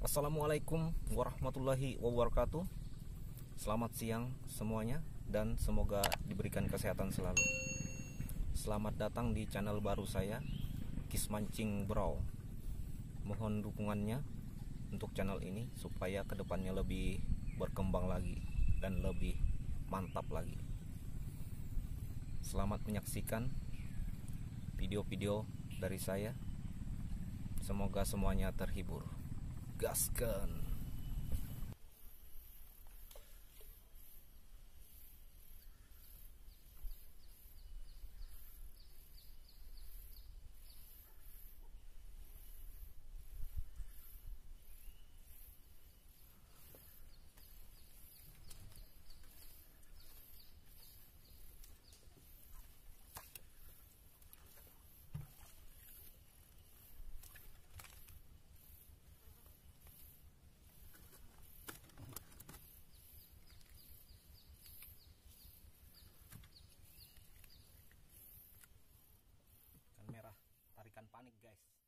Assalamualaikum warahmatullahi wabarakatuh. Selamat siang semuanya Dan semoga diberikan kesehatan selalu. Selamat datang di channel baru saya Kismancing Bro Mohon dukungannya Untuk channel ini Supaya ke depannya lebih berkembang lagi Dan lebih mantap lagi. Selamat menyaksikan Video-video dari saya. Semoga semuanya terhibur gaskan guys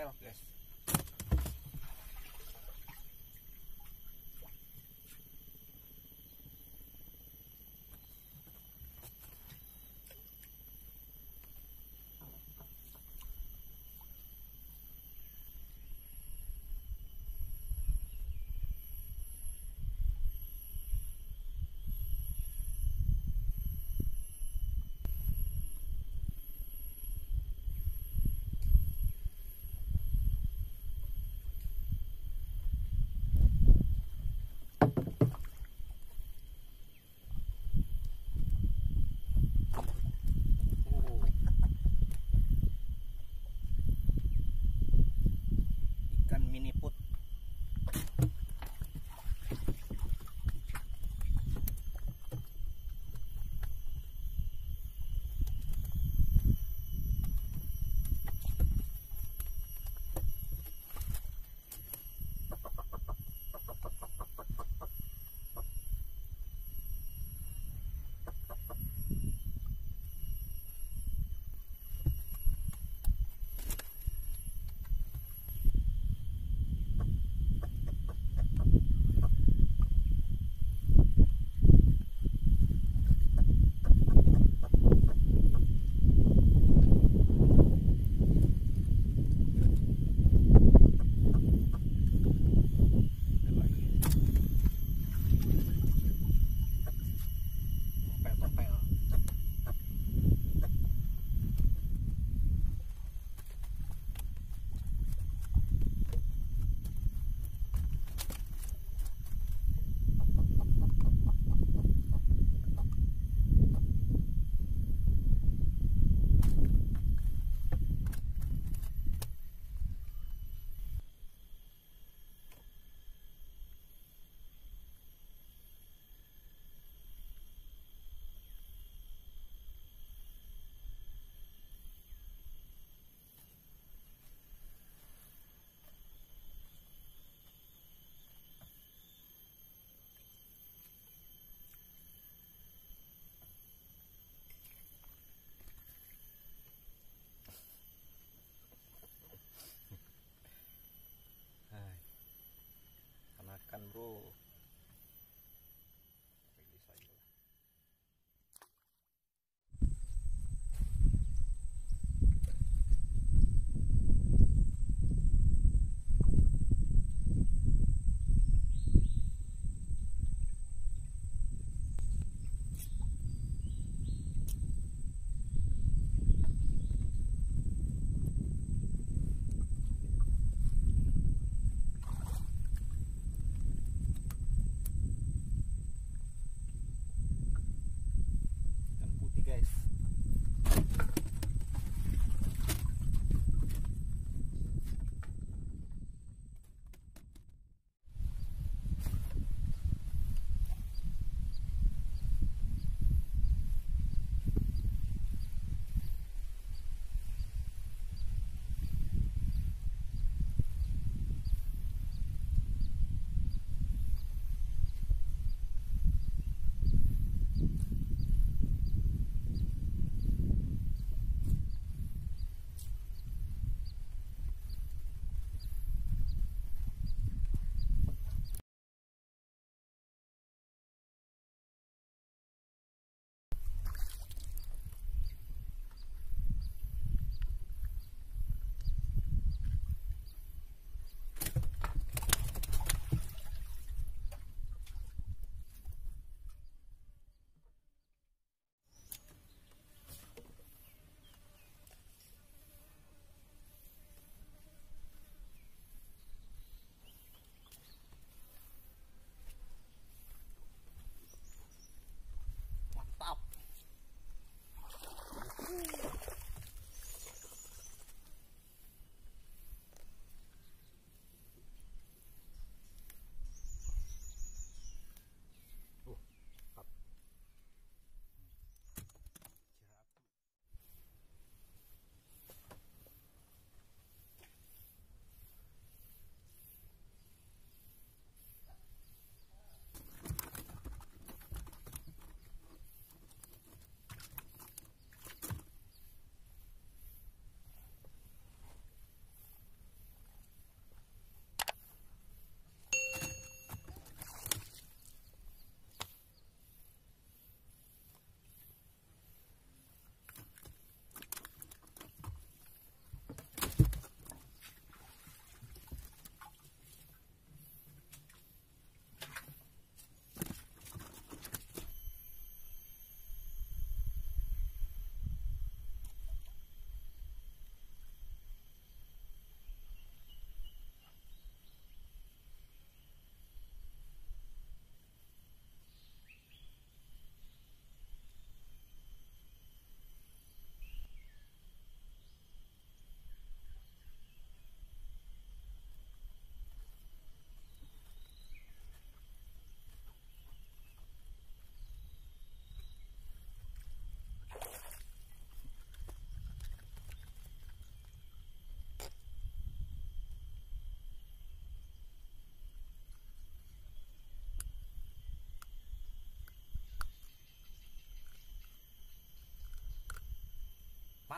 tempel guys bro.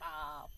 Mantap.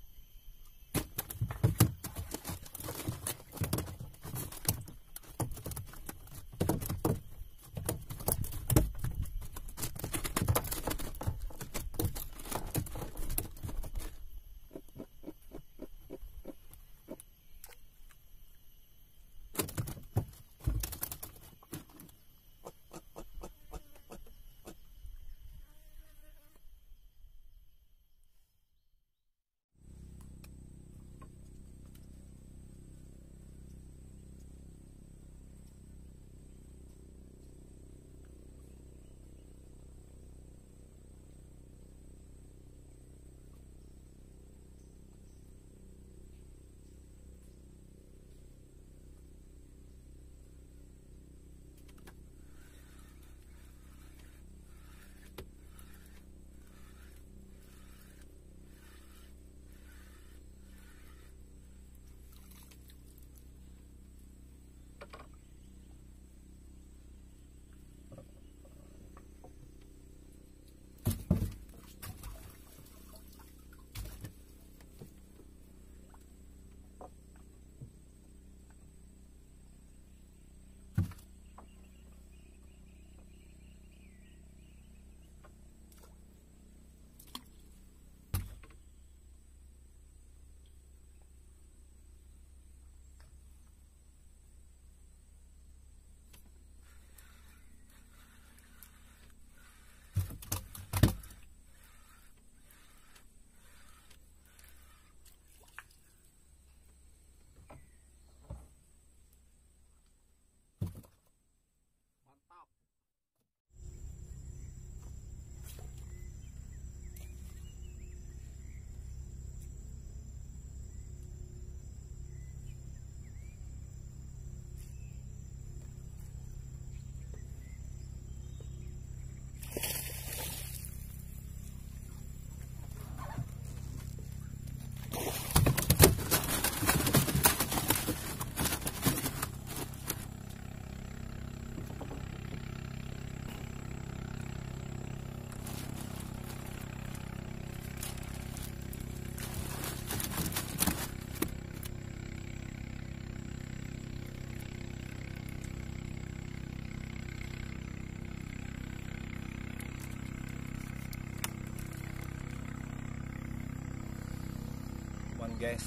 Teman-teman guys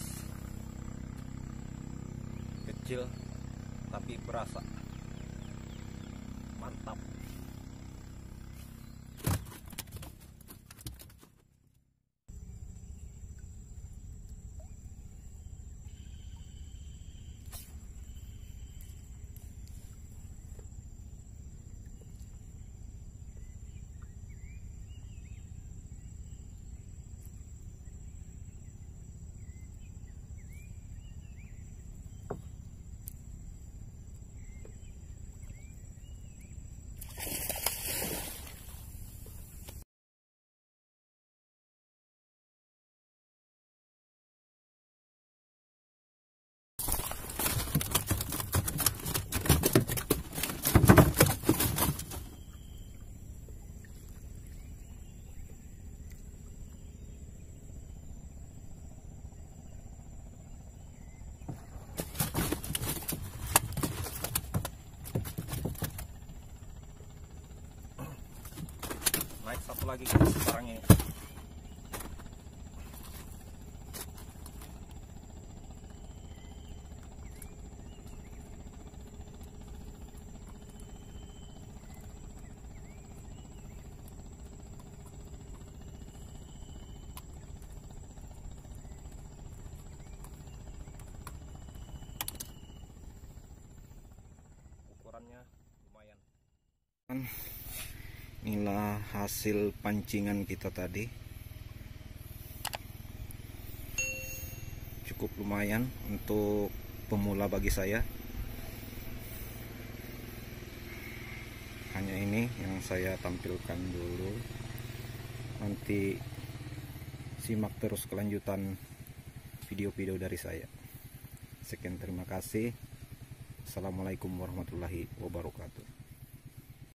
kecil tapi berasa mantap naik satu lagi guys. Sekarang ini ukurannya lumayan inilah hasil pancingan kita tadi. Cukup lumayan untuk pemula bagi saya. Hanya ini yang saya tampilkan dulu. Nanti simak terus kelanjutan video-video dari saya. Sekian terima kasih. Assalamualaikum warahmatullahi wabarakatuh